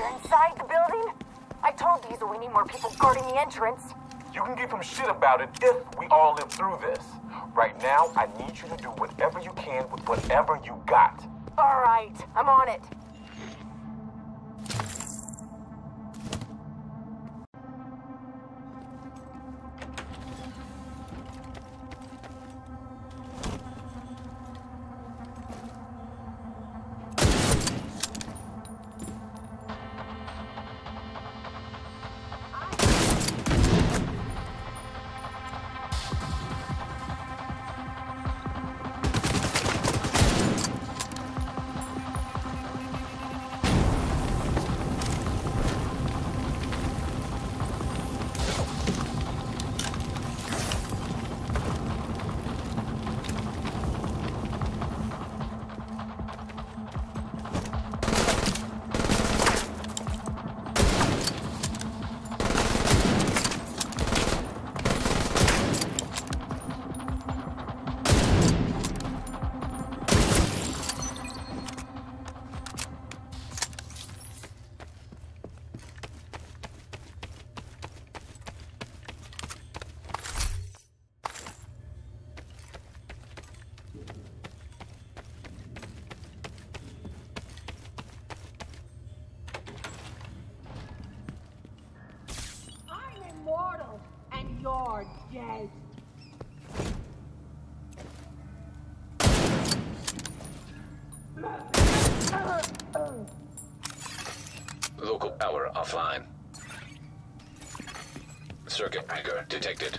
They're inside the building? I told Diesel we need more people guarding the entrance. You can give him shit about it if we all live through this. Right now, I need you to do whatever you can with whatever you got. All right, I'm on it. Local power offline. circuit breaker detected.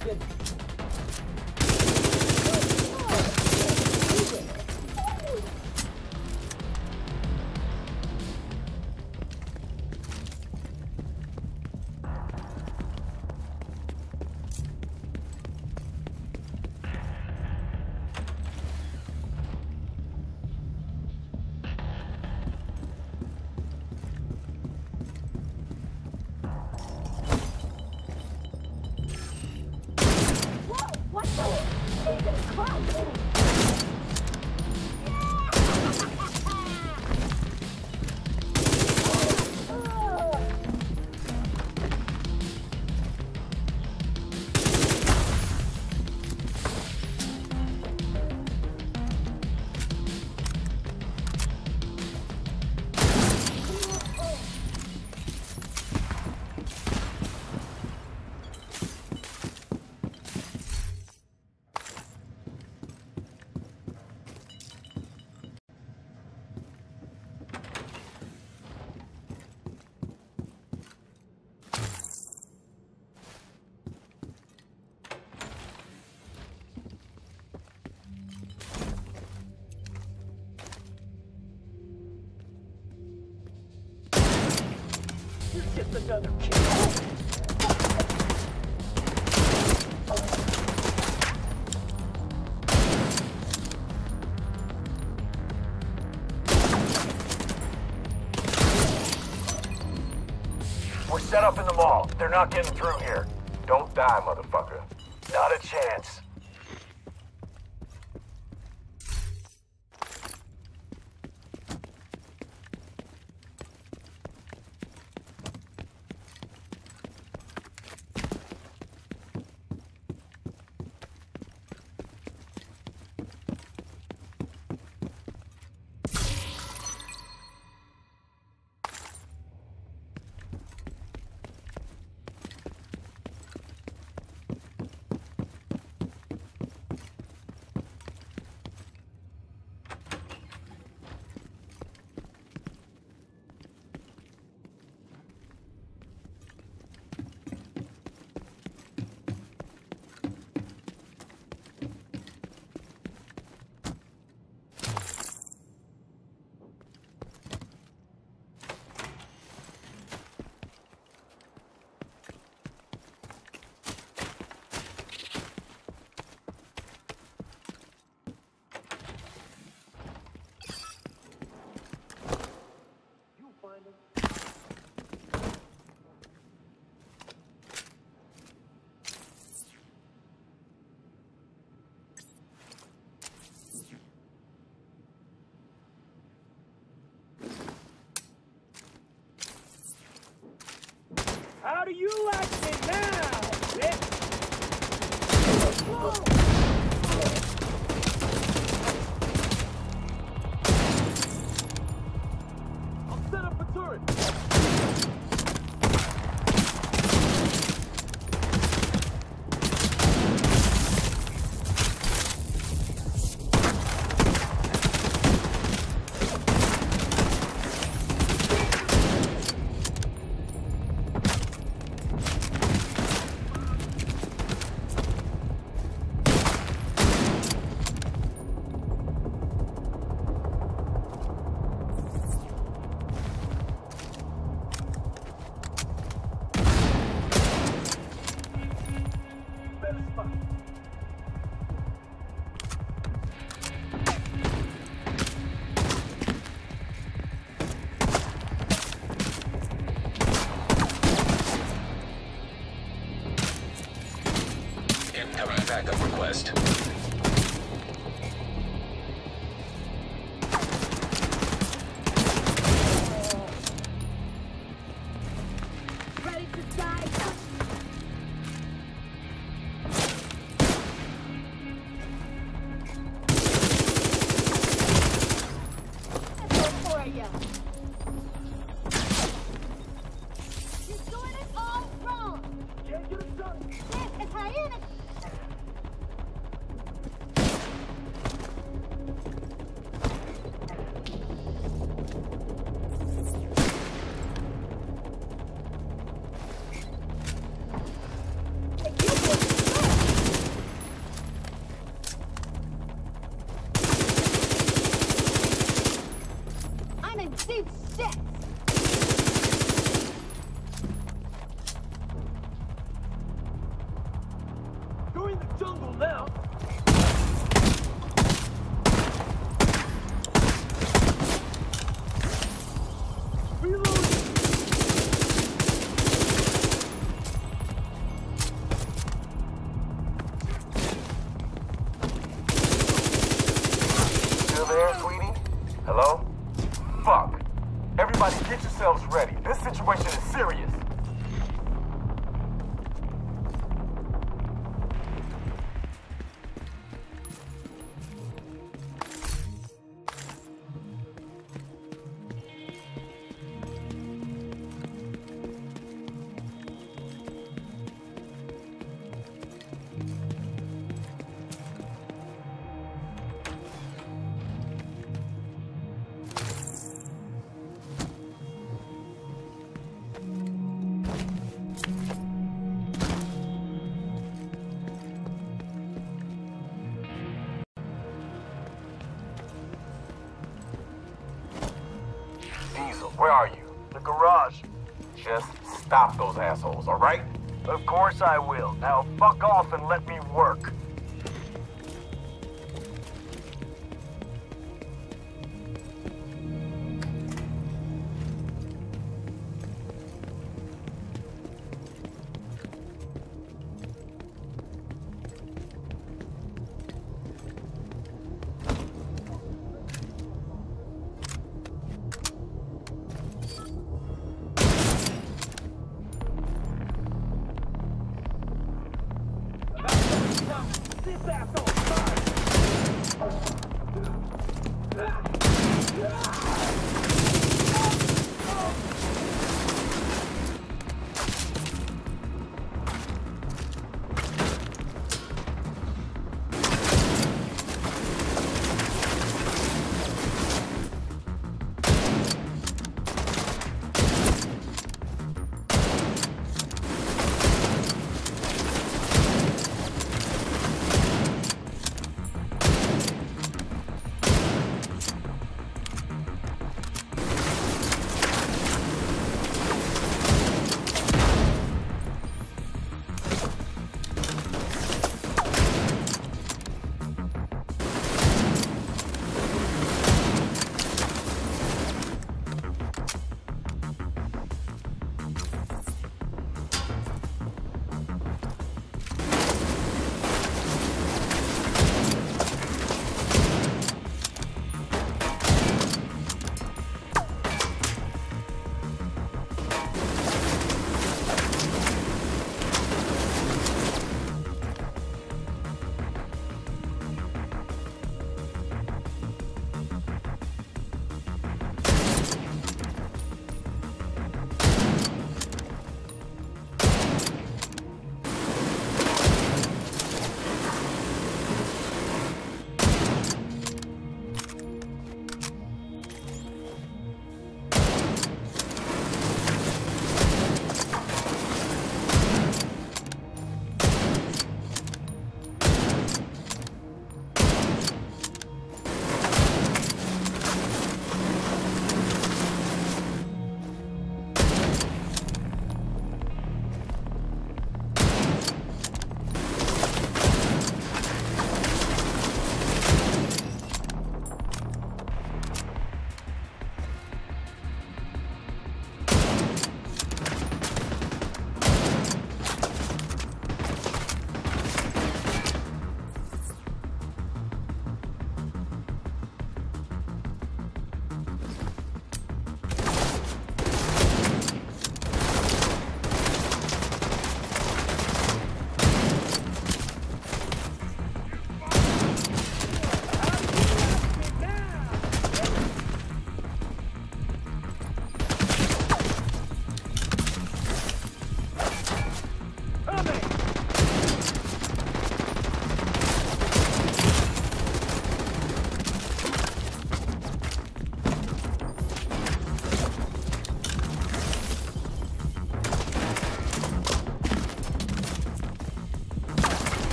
Good. Set up in the mall. They're not getting through here. Don't die, motherfucker. Not a chance. do you like garage. Just stop those assholes, all right? Of course I will. Now fuck off and let me work.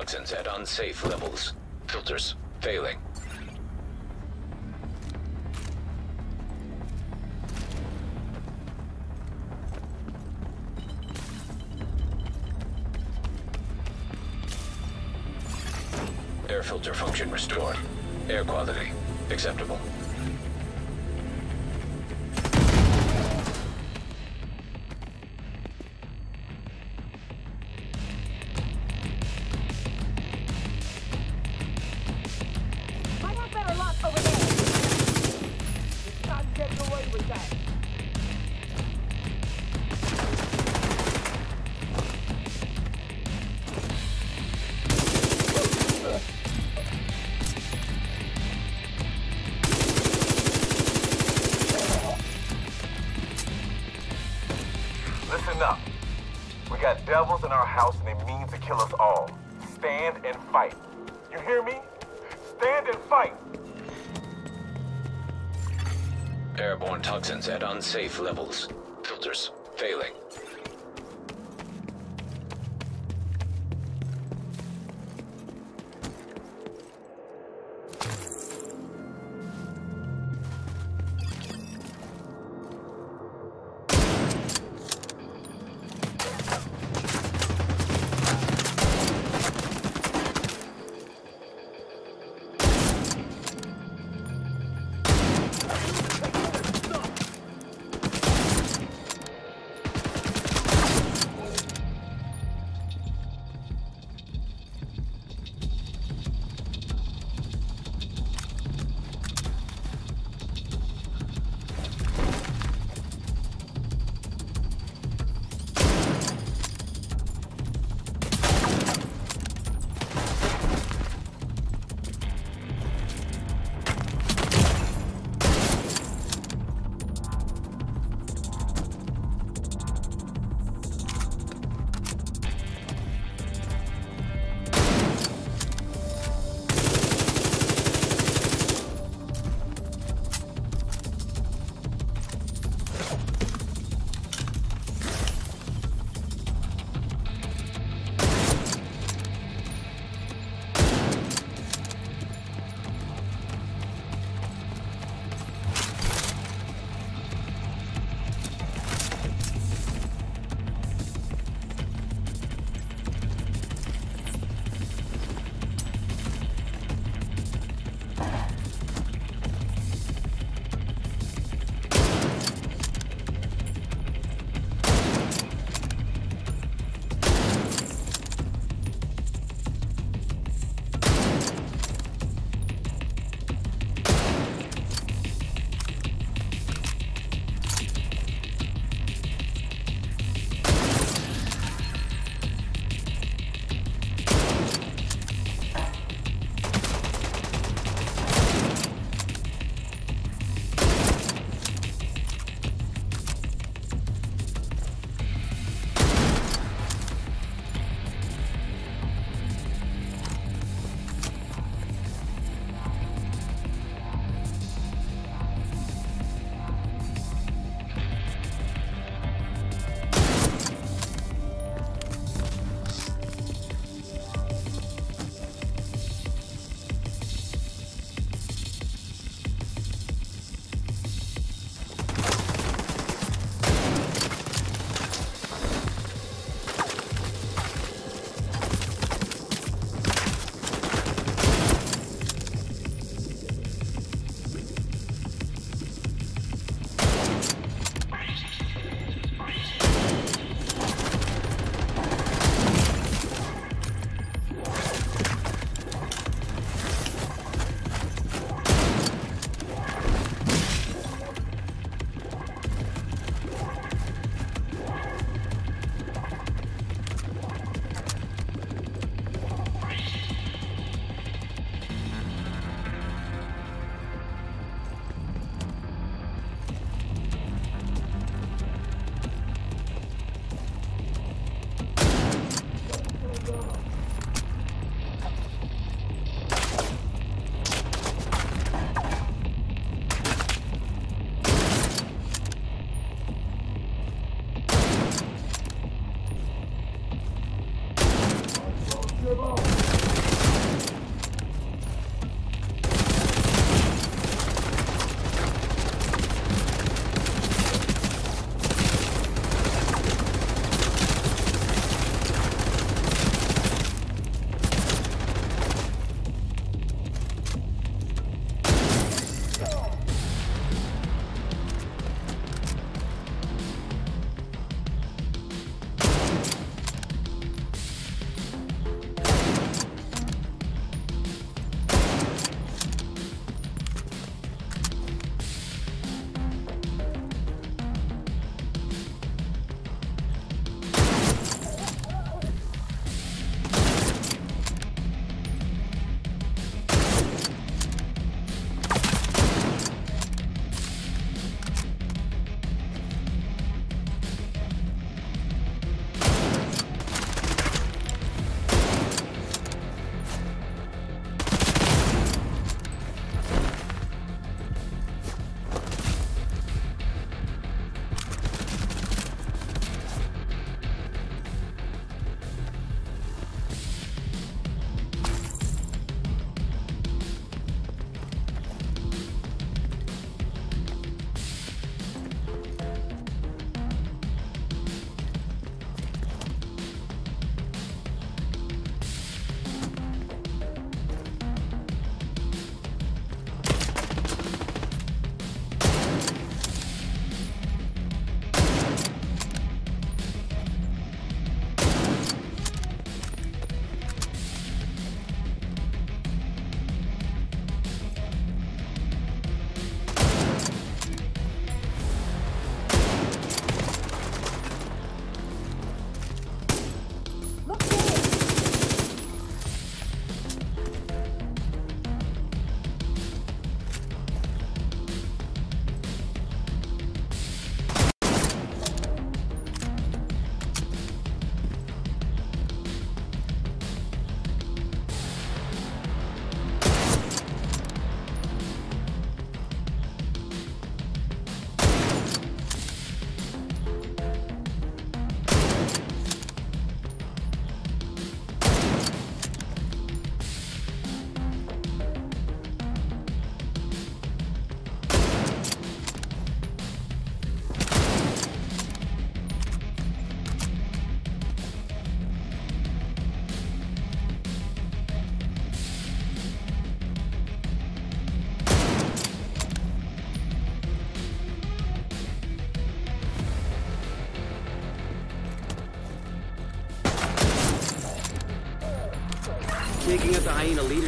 toxins at unsafe levels. Filters failing. Air filter function restored. Air quality acceptable. Hear me? Stand and fight! Airborne toxins at unsafe levels. Filters failing.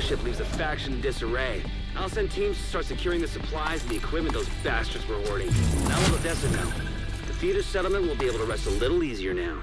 Leadership leaves the faction in disarray. I'll send teams to start securing the supplies and the equipment those bastards were hoarding. Now let Odessa know. The Theater's settlement will be able to rest a little easier now.